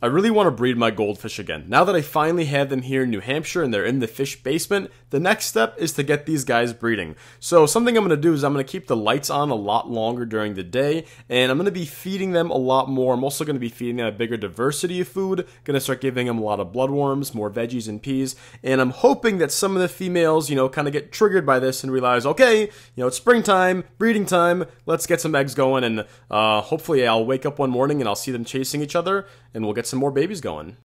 I really want to breed my goldfish again. Now that I finally have them here in New Hampshire and they're in the fish basement, the next step is to get these guys breeding. So something I'm going to do is I'm going to keep the lights on a lot longer during the day and I'm going to be feeding them a lot more. I'm also going to be feeding them a bigger diversity of food. Going to start giving them a lot of bloodworms, more veggies and peas, and I'm hoping that some of the females, you know, kind of get triggered by this and realize, okay, you know, it's springtime, breeding time, let's get some eggs going and uh, hopefully I'll wake up one morning and I'll see them chasing each other and we'll get some more babies going.